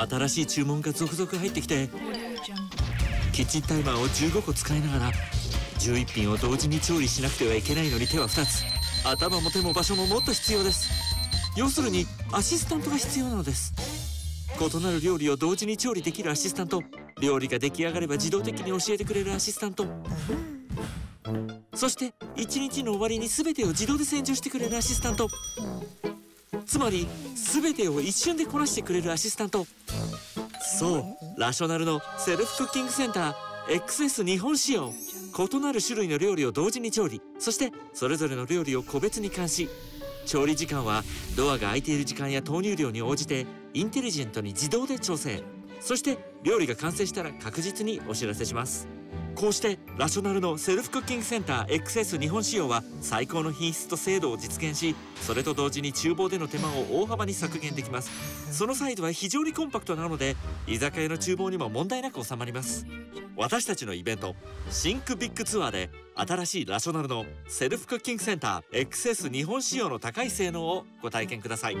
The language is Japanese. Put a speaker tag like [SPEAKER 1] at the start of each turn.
[SPEAKER 1] 新しい注文が続々入ってきてキッチンタイマーを15個使いながら11品を同時に調理しなくてはいけないのに手は2つ。頭も手も場所ももっと必要です。要するにアシスタントが必要なのです。異なる料理を同時に調理できるアシスタント。料理が出来上がれば自動的に教えてくれるアシスタント。そして1日の終わりに全てを自動で洗浄してくれるアシスタント。つまり全てを一瞬でこなしてくれるアシスタント。そうラショナルのセルフクッキングセンター XS 日本仕様。異なる種類の料理を同時に調理。そしてそれぞれの料理を個別に監視。調理時間はドアが開いている時間や投入量に応じてインテリジェントに自動で調整。そして料理が完成したら確実にお知らせします。こうしてラショナルのセルフクッキングセンター XS 日本仕様は最高の品質と精度を実現しそれと同時に厨房での手間を大幅に削減できます。そのサイズは非常にコンパクトなので居酒屋の厨房にも問題なく収まります。私たちのイベントシンクビッグツアーで新しいラショナルのセルフクッキングセンター XS 日本仕様の高い性能をご体験ください。